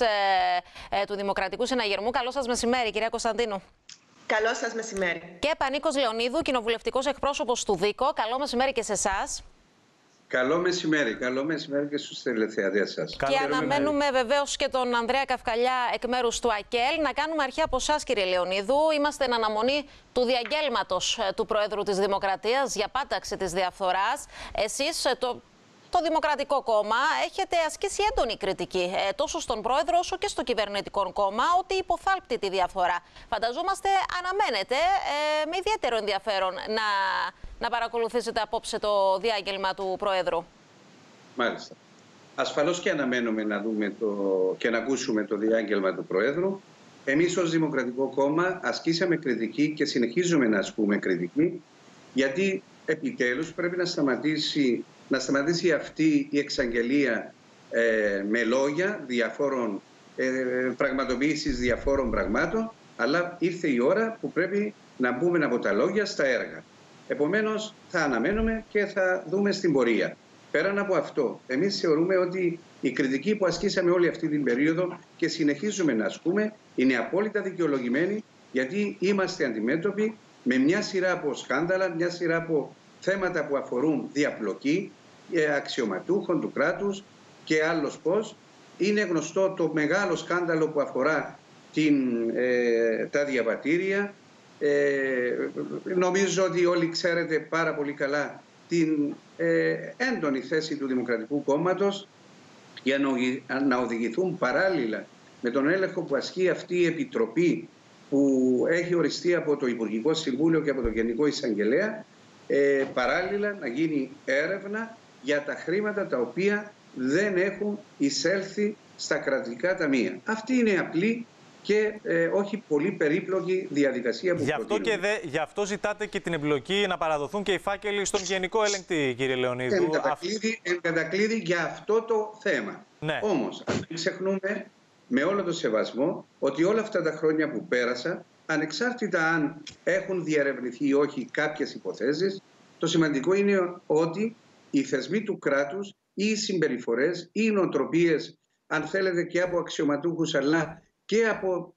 ε, του Δημοκρατικού Συναγερμού. Καλό σας μεσημέρι, κυρία Κωνσταντίνου. Καλό σας μεσημέρι. Και Πανίκος Λεωνίδου, κοινοβουλευτικός εκπρόσωπος του ΔΙΚΟ. Καλό μεσημέρι και σε εσάς. Καλό μεσημέρι. Καλό μεσημέρι και στους τηλεθεατές σας. Και αναμένουμε βεβαίως και τον Ανδρέα Καυκαλιά εκ μέρους του ΑΚΕΛ. Να κάνουμε αρχή από εσάς, κύριε Λεωνίδου. Είμαστε εν αναμονή του διαγγέλματος ε, του Προέδρου της Δημοκρατίας για πάταξη της διαφθοράς. Εσείς ε, το το Δημοκρατικό Κόμμα έχετε ασκήσει έντονη κριτική ε, τόσο στον πρόεδρο όσο και στο κυβερνητικό κόμμα ότι υποθάλπτει τη διαφορά. Φανταζόμαστε αναμένετε ε, με ιδιαίτερο ενδιαφέρον να, να παρακολουθήσετε απόψε το διάγγελμα του πρόεδρου. Μάλιστα. Ασφαλώς και αναμένουμε να δούμε το, και να ακούσουμε το διάγγελμα του Προέδρου. Εμείς ως Δημοκρατικό Κόμμα ασκήσαμε κριτική και συνεχίζουμε να ασκούμε κριτική γιατί επιτέλους πρέπει να σταματήσει να σταματήσει αυτή η εξαγγελία ε, με λόγια διαφόρων ε, πραγματοποίησης διαφόρων πραγμάτων αλλά ήρθε η ώρα που πρέπει να μπούμε από τα λόγια στα έργα. Επομένως θα αναμένουμε και θα δούμε στην πορεία. Πέραν από αυτό, εμείς θεωρούμε ότι η κριτική που ασκήσαμε όλη αυτή την περίοδο και συνεχίζουμε να ασκούμε είναι απόλυτα δικαιολογημένη γιατί είμαστε αντιμέτωποι με μια σειρά από σκάνδαλα, μια σειρά από θέματα που αφορούν διαπλοκή ε, αξιωματούχων του κράτους και άλλος πώς. Είναι γνωστό το μεγάλο σκάνδαλο που αφορά την, ε, τα διαβατήρια. Ε, νομίζω ότι όλοι ξέρετε πάρα πολύ καλά την ε, έντονη θέση του Δημοκρατικού Κόμματος για να οδηγηθούν παράλληλα με τον έλεγχο που ασκεί αυτή η Επιτροπή που έχει οριστεί από το Υπουργικό Συμβούλιο και από το Γενικό Εισαγγελέα ε, παράλληλα να γίνει έρευνα για τα χρήματα τα οποία δεν έχουν εισέλθει στα κρατικά ταμεία. Αυτή είναι απλή και ε, όχι πολύ περίπλοκη διαδικασία που γι αυτό, και δε, γι' αυτό ζητάτε και την εμπλοκή να παραδοθούν και οι φάκελοι στον Γενικό Ελεγκτή, κύριε Λεωνίδου. Εν κατακλείδη, για αυτό το θέμα. Ναι. Όμως, ας μην ξεχνούμε με όλο το σεβασμό ότι όλα αυτά τα χρόνια που πέρασα ανεξάρτητα αν έχουν διαρευνηθεί ή όχι κάποιες υποθέσεις, το σημαντικό είναι ότι οι θεσμοί του κράτους ή οι συμπεριφορές ή οι νοοτροπίες, αν θέλετε και από αξιωματούχους αλλά και από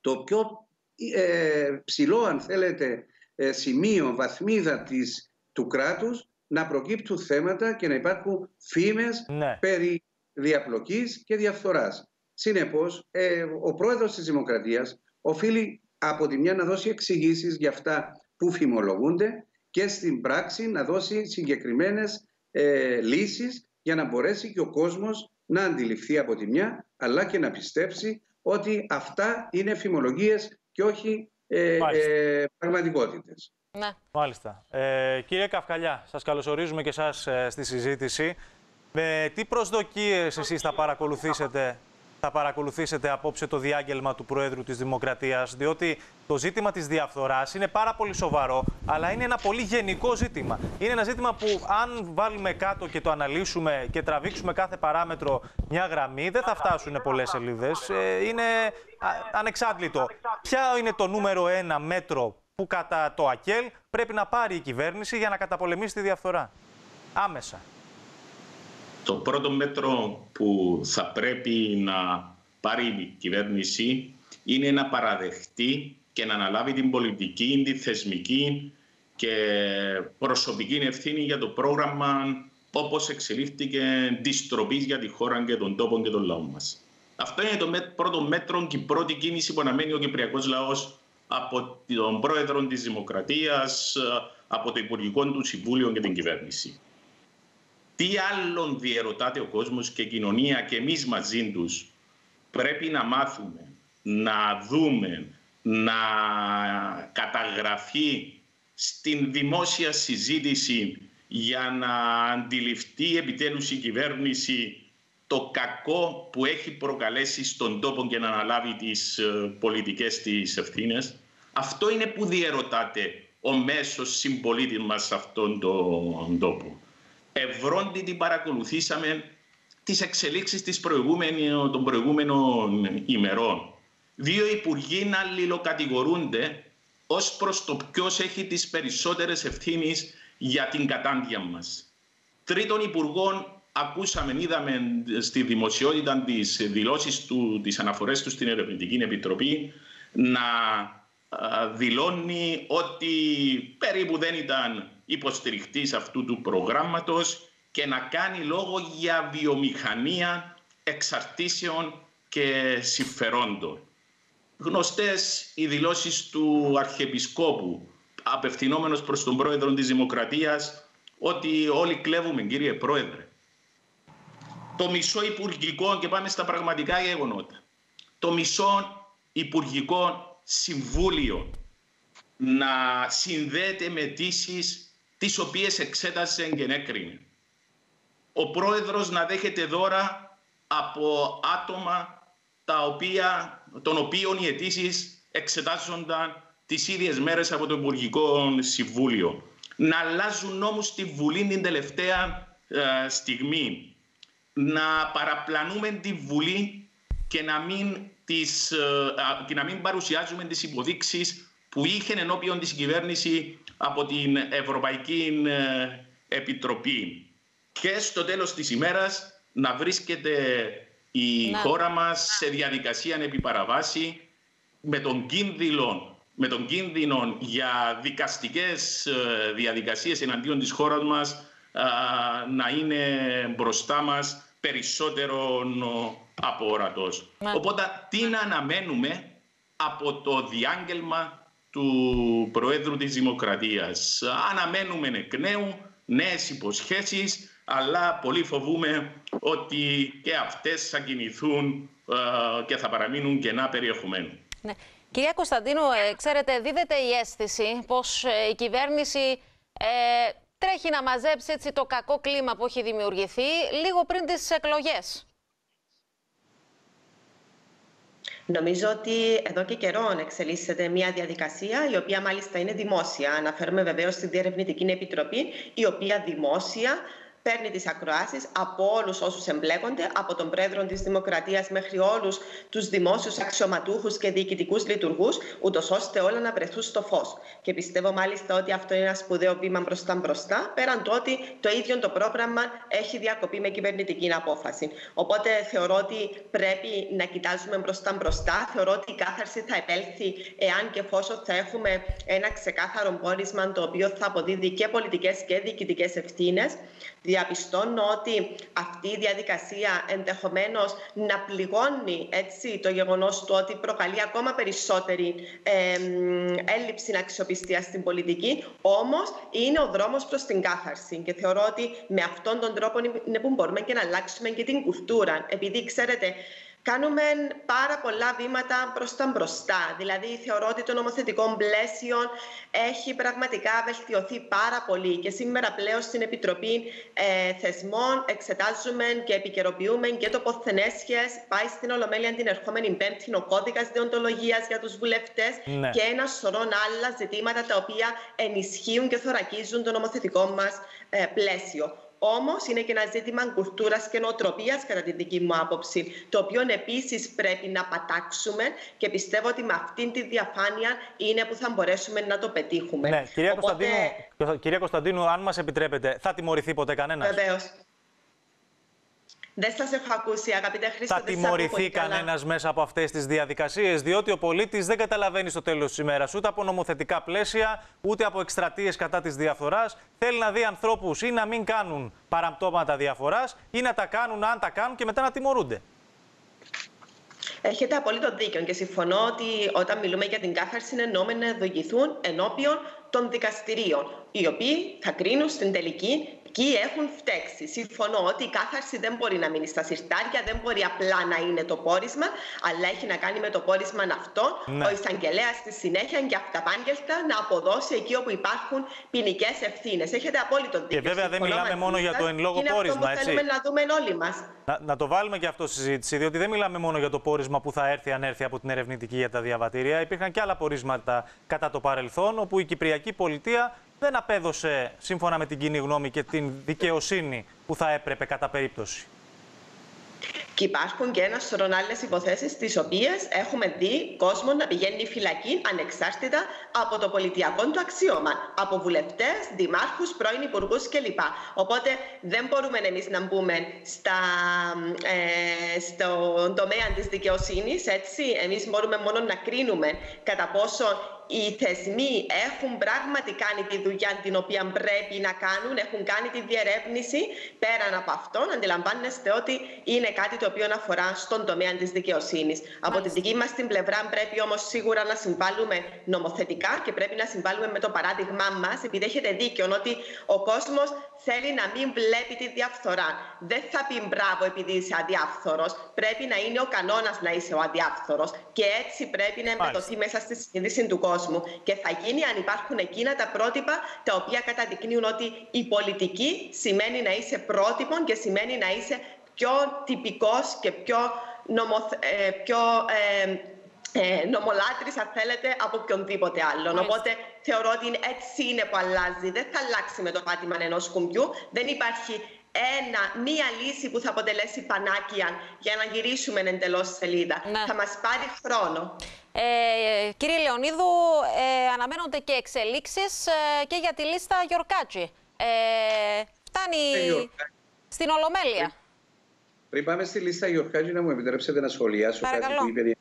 το πιο ε, ψηλό, αν θέλετε, ε, σημείο, βαθμίδα της, του κράτους, να προκύπτουν θέματα και να υπάρχουν φήμες ναι. περί διαπλοκής και διαφθοράς. Συνεπώς, ε, ο πρόεδρος της Δημοκρατίας οφείλει από τη μια να δώσει εξηγήσεις για αυτά που φημολογούνται και στην πράξη να δώσει συγκεκριμένες ε, λύσεις για να μπορέσει και ο κόσμος να αντιληφθεί από τη μια αλλά και να πιστέψει ότι αυτά είναι φημολογίες και όχι ε, ε, πραγματικότητες. Ναι. Μάλιστα. Ε, κύριε Καυκαλιά, σας καλωσορίζουμε και σας ε, στη συζήτηση. Με τι προσδοκίες εσείς θα παρακολουθήσετε θα παρακολουθήσετε απόψε το διάγγελμα του Προέδρου της Δημοκρατίας, διότι το ζήτημα της διαφθοράς είναι πάρα πολύ σοβαρό, αλλά είναι ένα πολύ γενικό ζήτημα. Είναι ένα ζήτημα που αν βάλουμε κάτω και το αναλύσουμε και τραβήξουμε κάθε παράμετρο μια γραμμή, δεν θα φτάσουν πολλές σελίδες. Ε, είναι ανεξάντλητο. Ποια είναι το νούμερο ένα μέτρο που κατά το ΑΚΕΛ πρέπει να πάρει η κυβέρνηση για να καταπολεμήσει τη διαφθορά; Άμεσα. Το πρώτο μέτρο που θα πρέπει να πάρει η κυβέρνηση είναι να παραδεχτεί και να αναλάβει την πολιτική, τη θεσμική και προσωπική ευθύνη για το πρόγραμμα όπως εξελίχθηκε της τροπής για τη χώρα και τον τόπο και τον λαό μας. Αυτό είναι το πρώτο μέτρο και η πρώτη κίνηση που αναμένει ο Κυπριακός λαός από τον πρόεδρο της Δημοκρατίας, από το Υπουργικό του Συμβούλιο και την κυβέρνηση. Τι άλλον διερωτάται ο κόσμος και η κοινωνία και εμείς μαζί τους πρέπει να μάθουμε, να δούμε, να καταγραφεί στην δημόσια συζήτηση για να αντιληφθεί επιτέλους η κυβέρνηση το κακό που έχει προκαλέσει στον τόπο και να αναλάβει τις ε, πολιτικές της ευθύνες. Αυτό είναι που διερωτάται ο μέσος συμπολίτης μας σε αυτόν τον τόπο ευρώντη την παρακολουθήσαμε τις εξελίξεις της των προηγούμενων ημερών. Δύο υπουργοί να αλληλοκατηγορούνται ως προς το ποιος έχει τις περισσότερες ευθύνες για την κατάντια μας. Τρίτον υπουργών ακούσαμε, είδαμε στη δημοσιότητα τις δηλώσεις του, τις αναφορές του στην Ερευνητική Επιτροπή να δηλώνει ότι περίπου δεν ήταν υποστηριχτής αυτού του προγράμματος και να κάνει λόγο για βιομηχανία εξαρτήσεων και συμφερόντων. Γνωστές οι δηλώσεις του Αρχιεπισκόπου απευθυνόμενος προς τον πρόεδρο της Δημοκρατίας ότι όλοι κλέβουμε κύριε πρόεδρε. Το μισό υπουργικό και πάμε στα πραγματικά γεγονότα. Το μισό υπουργικό συμβούλιο να συνδέεται με αιτήσεις τις οποίες εξέτασε και έκρινε. Ο πρόεδρος να δέχεται δώρα από άτομα τα οποία, των οποίων οι αιτήσεις εξετάζονταν τις ίδιες μέρες από το Υπουργικό Συμβούλιο. Να αλλάζουν νόμους στη Βουλή την τελευταία ε, στιγμή. Να παραπλανούμε τη Βουλή και να μην, τις, ε, και να μην παρουσιάζουμε τις υποδείξεις που είχε ενώπιον της κυβέρνηση από την Ευρωπαϊκή ε, Επιτροπή. Και στο τέλος της ημέρας να βρίσκεται η χώρα μας σε διαδικασία επιπαραβάση με τον κίνδυνο με τον κίνδυνο για δικαστικές ε, διαδικασίες εναντίον της χώρας μας να είναι μπροστά μας περισσότερο από ορατός. Οπότε τι να αναμένουμε από το διάγγελμα του Προέδρου της Δημοκρατίας; Αναμένουμε εκ νέου νέες υποσχέσεις, αλλά πολύ φοβούμε ότι και αυτές θα κινηθούν και θα παραμείνουν κενά περιεχομένου. Ναι. Κυρία Κωνσταντίνου, ε, ξέρετε, δίδεται η αίσθηση πως ε, η κυβέρνηση ε, τρέχει να μαζέψει έτσι το κακό κλίμα που έχει δημιουργηθεί λίγο πριν τις εκλογές. Νομίζω ότι εδώ και καιρό εξελίσσεται μια διαδικασία η οποία μάλιστα είναι δημόσια. Αναφέρουμε βεβαίως στη Διερευνητική Επιτροπή, η οποία δημόσια παίρνει τις ακροάσεις από όλους όσους εμπλέκονται, από τον πρόεδρο της Δημοκρατίας μέχρι όλους τους δημόσιους αξιωματούχους και διοικητικούς λειτουργούς, ούτως ώστε όλα να βρεθούν στο φως. Και πιστεύω μάλιστα ότι αυτό είναι ένα σπουδαίο βήμα μπροστά μπροστά, πέραν του ότι το ίδιο το πρόγραμμα έχει διακοπεί με κυβερνητική απόφαση. Οπότε θεωρώ ότι πρέπει να κοιτάζουμε μπροστά μπροστά. Θεωρώ ότι η κάθαρση θα επέλθει εάν και εφόσον θα έχουμε ένα ξεκάθαρο πόρισμα το οποίο θα αποδίδει και πολιτικές και διοικητικές ευθύνες διαπιστώνω ότι αυτή η διαδικασία ενδεχομένως να πληγώνει έτσι, το γεγονός του ότι προκαλεί ακόμα περισσότερη ε, έλλειψη αξιοπιστίας στην πολιτική, όμως είναι ο δρόμος προς την κάθαρση και θεωρώ ότι με αυτόν τον τρόπο είναι που μπορούμε και να αλλάξουμε και την κουλτούρα. Επειδή ξέρετε, κάνουμε πάρα πολλά βήματα προς τα μπροστά. Δηλαδή, θεωρώ ότι το νομοθετικό πλαίσιο έχει πραγματικά βελτιωθεί πάρα πολύ και σήμερα πλέον στην Επιτροπή ε, Θεσμών εξετάζουμε και επικαιροποιούμε και το ποθενέσχες. Πάει στην Ολομέλεια την ερχόμενη Πέμπτη ο κώδικας διοντολογίας για τους βουλευτές ναι. και ένα σωρό άλλα ζητήματα τα οποία ενισχύουν και θωρακίζουν το νομοθετικό μας ε, πλαίσιο. Όμως είναι και ένα ζήτημα κουλτούρας και νοοτροπίας, κατά τη δική μου άποψη, το οποίο επίσης πρέπει να πατάξουμε και πιστεύω ότι με αυτήν τη διαφάνεια είναι που θα μπορέσουμε να το πετύχουμε. Ναι, κυρία, Οπότε... Κωνσταντίνου, κυρία Κωνσταντίνου, αν μας επιτρέπετε, θα τιμωρηθεί ποτέ κανένας; Βεβαίως. Δεν σας έχω ακούσει, αγαπητέ Χρήστο. Θα τιμωρηθεί κανένας μέσα από αυτές τις διαδικασίες, διότι ο πολίτης δεν καταλαβαίνει στο τέλος της ημέρας ούτε από νομοθετικά πλαίσια, ούτε από εκστρατείες κατά της διαφθοράς. Θέλει να δει ανθρώπους ή να μην κάνουν παραμπτώματα διαφορά ή να τα κάνουν αν τα κάνουν και μετά να τιμωρούνται. Έχετε απόλυτο δίκιο και συμφωνώ ότι όταν μιλούμε για την κάθαρση εννοούμε να δογηθούν ενώπιον των δικαστηρίων, οι οποίοι θα κρίνουν στην τελική Ποιοι έχουν φταίξει. Συμφωνώ ότι η κάθαρση δεν μπορεί να μείνει στα συρτάρια, δεν μπορεί απλά να είναι το πόρισμα, αλλά έχει να κάνει με το πόρισμα αυτό. Ναι. Ο εισαγγελέας στη συνέχεια και αυταπάγγελτα να αποδώσει εκεί όπου υπάρχουν ποινικές ευθύνες. Έχετε απόλυτο δίκιο. Και βέβαια δεν μιλάμε μόνο για το εν λόγω είναι πόρισμα. Αυτό που θέλουμε να δούμε όλοι μας. Να, να το βάλουμε και αυτό στη συζήτηση, διότι δεν μιλάμε μόνο για το πόρισμα που θα έρθει αν έρθει από την ερευνητική για τα διαβατήρια. Υπήρχαν και άλλα πορίσματα κατά το παρελθόν, όπου η Κυπριακή Πολιτεία δεν απέδωσε σύμφωνα με την κοινή γνώμη και την δικαιοσύνη που θα έπρεπε κατά περίπτωση. Και υπάρχουν και ένας σωρό άλλες υποθέσεις, τις οποίες έχουμε δει κόσμο να πηγαίνει φυλακή ανεξάρτητα από το πολιτιακό του αξίωμα. Από βουλευτές, δημάρχους, πρώην υπουργούς κλπ. Οπότε δεν μπορούμε εμείς να μπούμε στα, ε, στον τομέα της δικαιοσύνης. Εμείς μπορούμε μόνο να κρίνουμε κατά πόσο οι θεσμοί έχουν πράγματι κάνει τη δουλειά την οποία πρέπει να κάνουν, έχουν κάνει τη διερεύνηση. Πέραν από αυτό, αντιλαμβάνεστε ότι είναι κάτι το οποίο αφορά στον τομέα της δικαιοσύνης. Από τη δική μας την πλευρά, πρέπει όμως σίγουρα να συμβάλλουμε νομοθετικά και πρέπει να συμβάλλουμε με το παράδειγμά μας, επειδή έχετε δίκιο ότι ο κόσμος θέλει να μην βλέπει τη διαφθορά. Δεν θα πει μπράβο επειδή είσαι αδιάφθορος. Πρέπει να είναι ο κανόνας να είσαι ο αδιάφθορος. Και έτσι πρέπει να εμπεδοθεί μέσα στη συνείδηση του κόσμου κόσμου. Και θα γίνει αν υπάρχουν εκείνα τα πρότυπα τα οποία καταδεικνύουν ότι η πολιτική σημαίνει να είσαι πρότυπον και σημαίνει να είσαι πιο τυπικός και πιο, νομοθ... ε, πιο ε, ε, νομολάτρης, αν θέλετε, από οποιονδήποτε άλλον. Οπότε θεωρώ ότι έτσι είναι που αλλάζει. Δεν θα αλλάξει με το πάτημα ενός κουμπιού. Δεν υπάρχει ένα, μία λύση που θα αποτελέσει πανάκεια για να γυρίσουμε εντελώς σελίδα. Ναι. Θα μας πάρει χρόνο. Ε, κύριε Λεωνίδου, ε, αναμένονται και εξελίξεις ε, και για τη λίστα Γιωρκάτζη. Ε, φτάνει ε, στην Ολομέλεια. Πριν πάμε στη λίστα Γιωρκάτζη, να μου επιτρέψετε να σχολιάσω Παρακαλώ. κάτι που είπε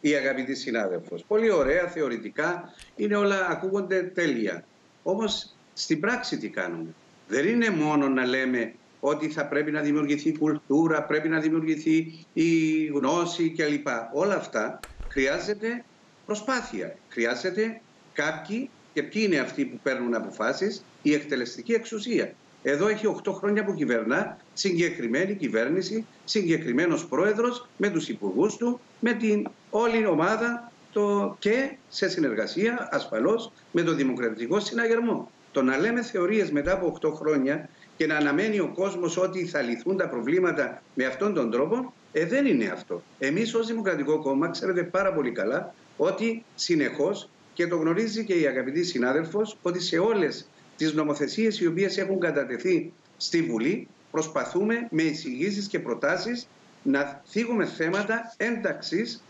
η αγαπητή συνάδελφος. Πολύ ωραία, θεωρητικά, είναι όλα, ακούγονται τέλεια. Όμως στην πράξη τι κάνουμε; Δεν είναι μόνο να λέμε ότι θα πρέπει να δημιουργηθεί η κουλτούρα, πρέπει να δημιουργηθεί η γνώση κλπ. Όλα αυτά χρειάζεται προσπάθεια. Χρειάζεται κάποιοι, και ποιοι είναι αυτοί που παίρνουν αποφάσεις, η εκτελεστική εξουσία. Εδώ έχει 8 χρόνια που κυβερνά συγκεκριμένη κυβέρνηση, συγκεκριμένος πρόεδρος με τους υπουργούς του, με την όλη ομάδα το, και σε συνεργασία ασφαλώς με το Δημοκρατικό Συναγερμό. Το να λέμε θεωρίες μετά από 8 χρόνια και να αναμένει ο κόσμος ότι θα λυθούν τα προβλήματα με αυτόν τον τρόπο ε, δεν είναι αυτό. Εμείς ως Δημοκρατικό Κόμμα ξέρετε πάρα πολύ καλά ότι συνεχώς και το γνωρίζει και η αγαπητή συνάδελφος ότι σε όλες τις νομοθεσίες οι οποίες έχουν κατατεθεί στη Βουλή προσπαθούμε με εισηγήσεις και προτάσεις να θίγουμε θέματα ένταξης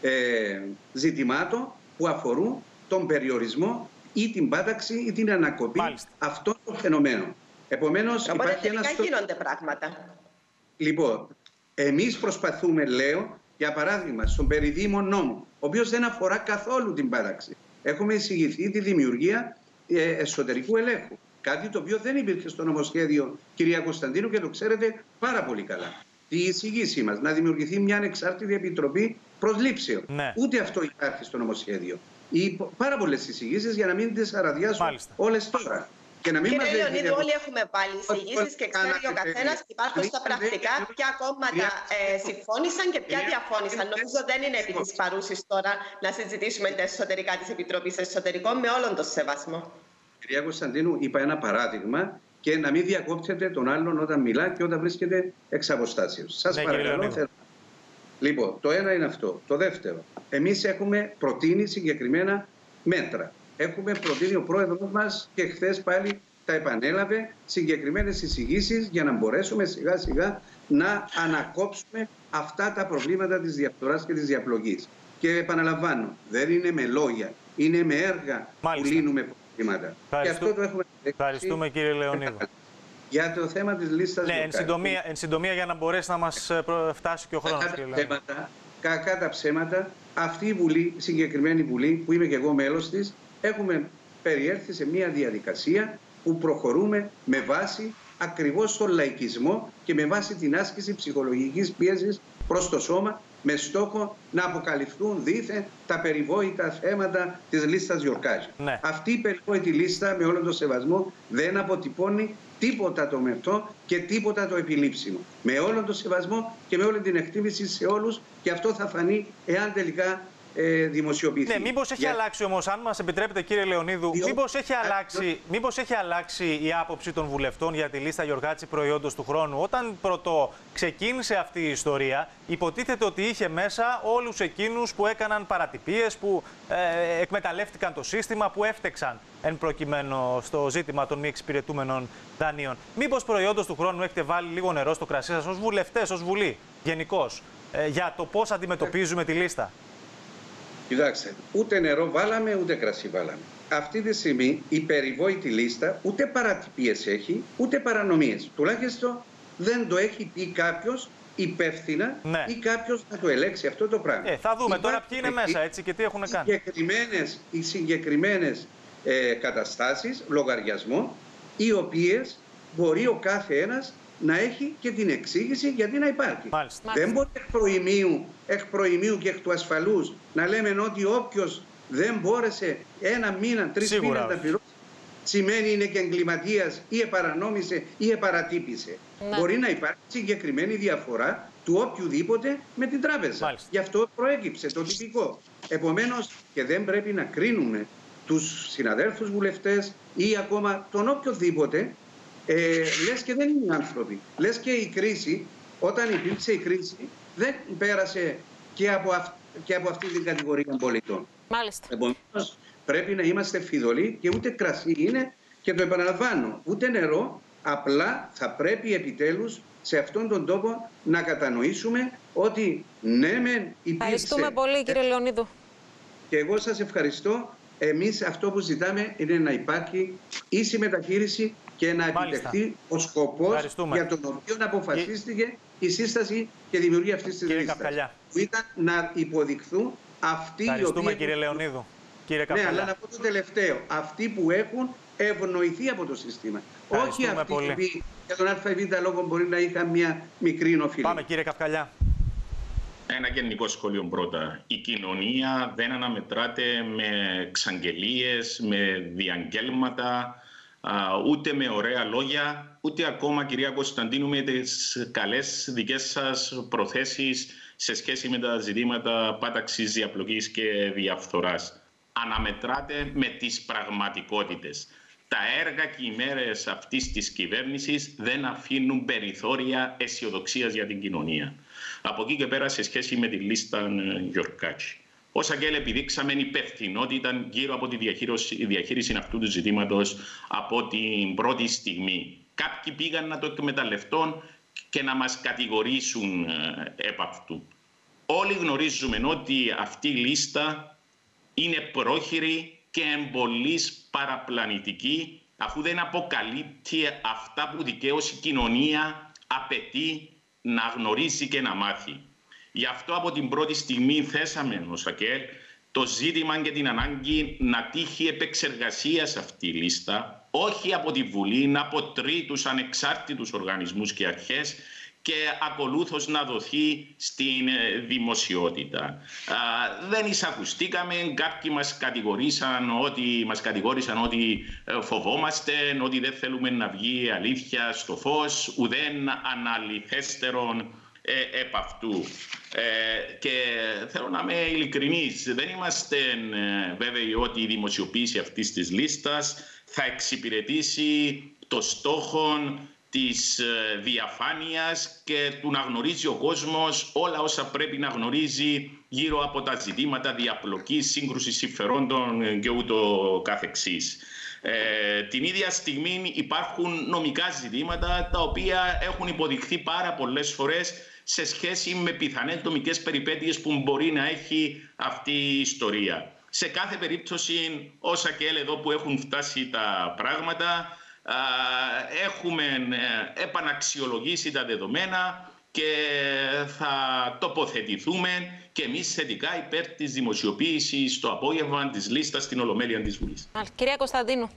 ε, ζητημάτων που αφορούν τον περιορισμό ή την πάταξη ή την ανακοπή Μάλιστα. αυτών των φαινομένων. Επομένως, υπάρχει ένας. γίνονται πράγματα. Λοιπόν, εμείς προσπαθούμε, λέω, για παράδειγμα, στον περιδήμο νόμο, ο οποίος δεν αφορά καθόλου την πάταξη. Έχουμε εισηγηθεί τη δημιουργία ε, εσωτερικού ελέγχου. Κάτι το οποίο δεν υπήρχε στο νομοσχέδιο, κυρία Κωνσταντίνου, και το ξέρετε πάρα πολύ καλά. Τη εισηγήση μας να δημιουργηθεί μια ανεξάρτητη επιτροπή προσλήψεων. Ναι. Ούτε αυτό υπάρχει στο νομοσχέδιο. Οι πάρα πολλές εισηγήσεις για να μην τις αραδιάσουν όλες τώρα. Και να μην Κύριε Λεωνίδη, όλοι έχουμε βάλει εισηγήσεις και ξέρει ο καθένας υπάρχουν στα πρακτικά ποια κόμματα ε, συμφώνησαν και ποια διαφώνησαν. Νομίζω δεν είναι επί της παρούσης τώρα να συζητήσουμε τα εσωτερικά της Επιτροπής Εσωτερικών με όλον τον σεβασμό. Κυρία Κωνσταντίνου, είπα ένα παράδειγμα και να μην διακόπτετε τον άλλον όταν μιλά και όταν βρίσκεται εξ αποστάσεως. Σας ναι, παρακαλώ. Λοιπόν, το ένα είναι αυτό. Το δεύτερο, εμείς έχουμε προτείνει συγκεκριμένα μέτρα έχουμε προτείνει ο πρόεδρος μας και χθες πάλι τα επανέλαβε συγκεκριμένες εισηγήσεις για να μπορέσουμε σιγά σιγά να ανακόψουμε αυτά τα προβλήματα της διαφθοράς και της διαπλογής. Και επαναλαμβάνω, δεν είναι με λόγια, είναι με έργα Μάλιστα. που λύνουμε προβλήματα. Και αυτό το έχουμε Ευχαριστούμε κύριε Λεωνίδου. Για το θέμα της λίστας... Ναι, εν συντομία, εν συντομία, για να μπορέσει να μας ε, φτάσει και ο χρόνος. Κακά τα, ψέματα, κακά τα ψέματα, αυτή η Βουλή, συγκεκριμένη Βουλή, που είμαι και εγώ μέλος της, έχουμε περιέρθει σε μια διαδικασία που προχωρούμε με βάση ακριβώς τον λαϊκισμό και με βάση την άσκηση ψυχολογικής πίεσης προς το σώμα με στόχο να αποκαλυφθούν δήθεν τα περιβόητα θέματα της λίστας Γιορκάζη. Ναι. Αυτή η περιβόητη λίστα με όλο τον σεβασμό δεν αποτυπώνει τίποτα το μευτό και τίποτα το επιλήψιμο. Με όλο τον σεβασμό και με όλη την εκτίμηση σε όλους και αυτό θα φανεί εάν τελικά ε, δημοσιοποιηθεί. Ναι, μήπως έχει Για- αλλάξει όμως, αν μας επιτρέπετε κύριε Λεωνίδου, Διό- μήπως έχει, Α, αλλάξει, μήπως έχει αλλάξει η άποψη των βουλευτών για τη λίστα Γιωργάτση προϊόντος του χρόνου. Όταν πρώτο ξεκίνησε αυτή η ιστορία, υποτίθεται ότι είχε μέσα όλους εκείνους που έκαναν παρατυπίες, που ε, εκμεταλλεύτηκαν το σύστημα, που έφτεξαν εν προκειμένου στο ζήτημα των μη εξυπηρετούμενων δανείων. Μήπως προϊόντος του χρόνου έχετε βάλει λίγο νερό στο κρασί σας ως βουλευτές, ως Βουλή, γενικώς, για το πώς αντιμετωπίζουμε τη λίστα; Κοιτάξτε, ούτε νερό βάλαμε, ούτε κρασί βάλαμε. Αυτή τη στιγμή η περιβόητη λίστα ούτε παρατυπίες έχει, ούτε παρανομίες. Τουλάχιστον δεν το έχει πει κάποιος υπεύθυνα Ναι. ή κάποιος να το ελέγξει αυτό το πράγμα. Ε, θα δούμε τώρα ποιοι είναι Υπάρχουν μέσα έτσι και τι έχουν κάνει. συγκεκριμένες, οι συγκεκριμένες ε, καταστάσεις, λογαριασμών, οι οποίες μπορεί ο κάθε ένας να έχει και την εξήγηση γιατί να υπάρχει. Μάλιστα. Δεν μπορεί εκ προημίου, εκ προημίου και εκ του ασφαλούς να λέμε ότι όποιος δεν μπόρεσε ένα μήνα, τρεις Σίγουρα μήνες να όχι. πληρώσει, σημαίνει είναι και εγκληματίας ή επαρανόμησε ή επαρατύπησε. Ναι. Μπορεί να υπάρχει συγκεκριμένη διαφορά του οποιοδήποτε με την τράπεζα. Μάλιστα. Γι' αυτό προέκυψε το τυπικό. Επομένως και δεν πρέπει να κρίνουμε τους συναδέλφους βουλευτές ή ακόμα τον οποιοδήποτε ε, λες και δεν είναι άνθρωποι. Λες και η κρίση, όταν υπήρξε η κρίση, δεν πέρασε και από, αυ- και από αυτή την κατηγορία πολιτών. Μάλιστα. Επομένως πρέπει να είμαστε φιδωλοί και ούτε κρασί είναι και το επαναλαμβάνω, ούτε νερό, απλά θα πρέπει επιτέλους σε αυτόν τον τόπο να κατανοήσουμε ότι ναι μεν υπήρξε... Ευχαριστούμε πολύ κύριε Λεωνίδου. Και εγώ σας ευχαριστώ. Εμείς αυτό που ζητάμε είναι να υπάρχει ίση μεταχείριση και να Μάλιστα. επιτευχθεί ο σκοπός Ευχαριστούμε. για τον οποίο αποφασίστηκε η σύσταση και δημιουργία αυτής της Κύριε λίστας. Καυκαλιά. Που ήταν να υποδειχθούν αυτοί οι Ευχαριστούμε οποίοι... κύριε Λεωνίδου. Κύριε Ναι, αλλά Καπαλιά. να πω το τελευταίο. Αυτοί που έχουν ευνοηθεί από το σύστημα. Όχι Ευχαριστούμε αυτοί πολύ. οι οποίοι για τον ΑΒ λόγο μπορεί να είχαν μια μικρή οφειλή. Πάμε κύριε Καυκαλιά. Ένα γενικό σχόλιο πρώτα. Η κοινωνία δεν αναμετράται με εξαγγελίες, με διαγγέλματα, α, ούτε με ωραία λόγια, ούτε ακόμα, κυρία Κωνσταντίνου, με τις καλές δικές σας προθέσεις σε σχέση με τα ζητήματα πάταξης, διαπλοκής και διαφθοράς. Αναμετράται με τις πραγματικότητες. Τα έργα και οι μέρες αυτής της κυβέρνησης δεν αφήνουν περιθώρια αισιοδοξίας για την κοινωνία. Από εκεί και πέρα σε σχέση με τη λίστα ε, Γιορκάτσι. Όσα και επιδείξαμε υπευθυνότητα γύρω από τη διαχείριση, η διαχείριση αυτού του ζητήματος από την πρώτη στιγμή. Κάποιοι πήγαν να το εκμεταλλευτούν και να μας κατηγορήσουν ε, επ' αυτού. Όλοι γνωρίζουμε ότι αυτή η λίστα είναι πρόχειρη και εμπολής παραπλανητική αφού δεν αποκαλύπτει αυτά που δικαίως η κοινωνία απαιτεί να γνωρίζει και να μάθει. Γι' αυτό από την πρώτη στιγμή θέσαμε ως ΑΚΕΛ το ζήτημα και την ανάγκη να τύχει επεξεργασία αυτή η λίστα, όχι από τη Βουλή, από τρίτους ανεξάρτητους οργανισμούς και αρχές και ακολούθως να δοθεί στην ε, δημοσιότητα. Α, δεν εισακουστήκαμε, κάποιοι μας κατηγορήσαν ότι, μας κατηγόρησαν ότι ε, φοβόμαστε, ότι δεν θέλουμε να βγει αλήθεια στο φως, ουδέν αναλυθέστερον ε, επ' αυτού. Ε, και θέλω να είμαι ειλικρινής, δεν είμαστε ε, βέβαιοι ότι η δημοσιοποίηση αυτής της λίστας θα εξυπηρετήσει το στόχο της ε, διαφάνειας και του να γνωρίζει ο κόσμος όλα όσα πρέπει να γνωρίζει γύρω από τα ζητήματα διαπλοκής, σύγκρουσης συμφερόντων ε, και ούτω καθεξής. Ε, την ίδια στιγμή υπάρχουν νομικά ζητήματα τα οποία έχουν υποδειχθεί πάρα πολλές φορές σε σχέση με πιθανές νομικές περιπέτειες που μπορεί να έχει αυτή η ιστορία. Σε κάθε περίπτωση, όσα και εδώ που έχουν φτάσει τα πράγματα, α, έχουμε ε, επαναξιολογήσει τα δεδομένα και θα τοποθετηθούμε και εμείς θετικά υπέρ της δημοσιοποίησης το απόγευμα της λίστας στην Ολομέλεια της Βουλής. Μάλιστα. Κυρία Κωνσταντίνου.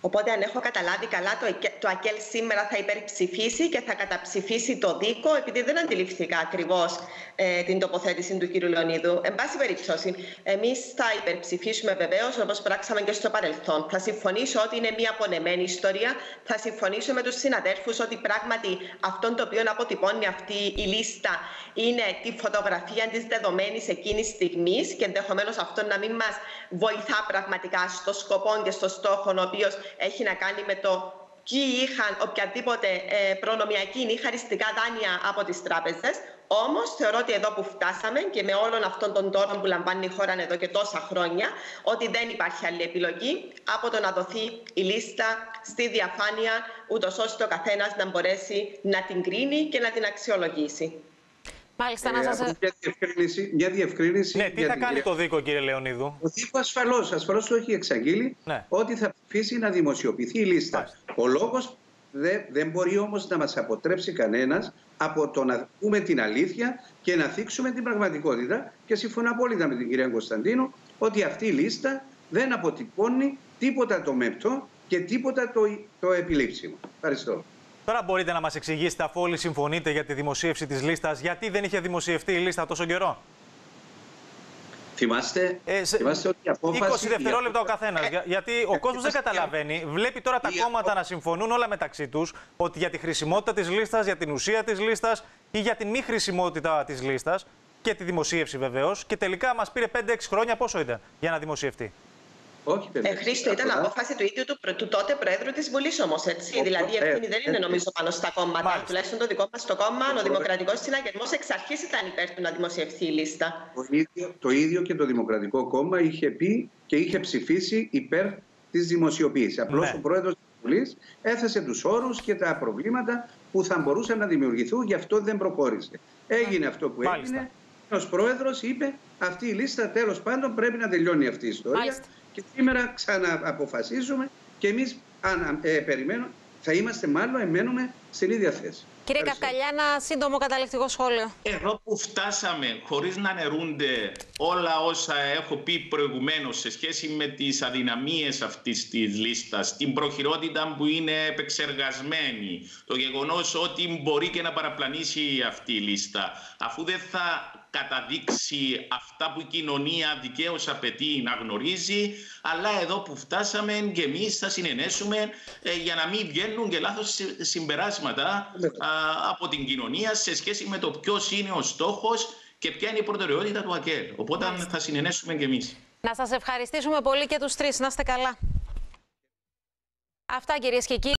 Οπότε, αν έχω καταλάβει καλά, το, το ΑΚΕΛ σήμερα θα υπερψηφίσει και θα καταψηφίσει το δίκο, επειδή δεν αντιληφθήκα ακριβώς ε, την τοποθέτηση του κ. Λεωνίδου. Εν πάση περιπτώσει, εμείς θα υπερψηφίσουμε βεβαίως, όπως πράξαμε και στο παρελθόν. Θα συμφωνήσω ότι είναι μια απονεμένη ιστορία. Θα συμφωνήσω με τους συναδέλφου ότι πράγματι αυτό το οποίο αποτυπώνει αυτή η λίστα είναι τη φωτογραφία της δεδομένης εκείνης στιγμής και ενδεχομένως αυτό να μην μας βοηθά πραγματικά στο σκοπό και στο στόχο ο οποίος έχει να κάνει με το ποιοι είχαν οποιαδήποτε ε, προνομιακή ή χαριστικά δάνεια από τις τράπεζες. Όμως, θεωρώ ότι εδώ που φτάσαμε και με όλων αυτών των τόρων που λαμβάνει η χώρα εδώ και τόσα χρόνια, ότι δεν υπάρχει άλλη επιλογή από το να δοθεί η λίστα στη διαφάνεια, ούτως ώστε ο καθένας να μπορέσει να την κρίνει και να την αξιολογήσει. Μάλιστα, να ε, σας... μια, διευκρίνηση, μια διευκρίνηση. Ναι, τι θα κάνει το Δίκο, κύριε Λεωνίδου; Ο Δίκο ασφαλώς ασφαλώς το έχει εξαγγείλει ναι. ότι θα αφήσει να δημοσιοποιηθεί η λίστα. Μάλιστα. Ο λόγος δεν, δεν μπορεί όμως να μας αποτρέψει κανένας από το να πούμε την αλήθεια και να θίξουμε την πραγματικότητα. Και συμφωνώ απόλυτα με την κυρία Κωνσταντίνου ότι αυτή η λίστα δεν αποτυπώνει τίποτα το μεπτό και τίποτα το, το επιλήψιμο. Ευχαριστώ. Τώρα μπορείτε να μας εξηγήσετε, αφού όλοι συμφωνείτε για τη δημοσίευση της λίστας, γιατί δεν είχε δημοσιευτεί η λίστα τόσο καιρό. Θυμάστε, ε, σε... θυμάστε ότι η απόφαση... 20 δευτερόλεπτα ο καθένας. Για, γιατί ο κόσμος δεν καταλαβαίνει. Βλέπει τώρα τα κόμματα να συμφωνούν όλα μεταξύ τους ότι για τη χρησιμότητα της λίστας, για την ουσία της λίστας ή για την μη χρησιμότητα της λίστας και τη δημοσίευση βεβαίως. Και τελικά μας πήρε 5-6 χρόνια πόσο ήταν για να δημοσιευτεί; Όχι, ε, Χρήστο, ήταν απόφαση του ίδιου του, του τότε Προέδρου της Βουλής όμως. Δηλαδή, η ευθύνη δεν είναι νομίζω πάνω στα κόμματα. Μάλιστα. Τουλάχιστον το δικό μας το κόμμα, ο Δημοκρατικός Συναγερμός, εξ αρχής ήταν υπέρ του να δημοσιευθεί η λίστα. Το ίδιο, το ίδιο και το Δημοκρατικό Κόμμα είχε πει και είχε ψηφίσει υπέρ της δημοσιοποίησης. Απλώς ναι. ο Πρόεδρος της Βουλής έθεσε τους όρους και τα προβλήματα που θα μπορούσαν να δημιουργηθούν, γι' αυτό δεν προχώρησε. Έγινε αυτό που Μάλιστα. έγινε. Ο πρόεδρος είπε αυτή η λίστα τέλος πάντων πρέπει να τελειώνει αυτή η ιστορία. Μάλιστα. Και σήμερα ξανααποφασίζουμε και εμείς αν ε, περιμένουμε, θα είμαστε μάλλον, εμένουμε στην ίδια θέση. Κύριε Καυκαλιά, ένα σύντομο καταληκτικό σχόλιο. Εδώ που φτάσαμε, χωρίς να νερούνται όλα όσα έχω πει προηγουμένως σε σχέση με τις αδυναμίες αυτής της λίστας, την προχειρότητα που είναι επεξεργασμένη, το γεγονός ότι μπορεί και να παραπλανήσει αυτή η λίστα, αφού δεν θα καταδείξει αυτά που η κοινωνία δικαίως απαιτεί να γνωρίζει, αλλά εδώ που φτάσαμε και εμείς θα συνενέσουμε ε, για να μην βγαίνουν και λάθος συμπεράσματα από την κοινωνία σε σχέση με το ποιος είναι ο στόχος και ποια είναι η προτεραιότητα του ΑΚΕΛ. Οπότε θα συνενέσουμε και εμείς. Να σας ευχαριστήσουμε πολύ και τους τρεις. Να είστε καλά. Αυτά κυρίες και κύριοι.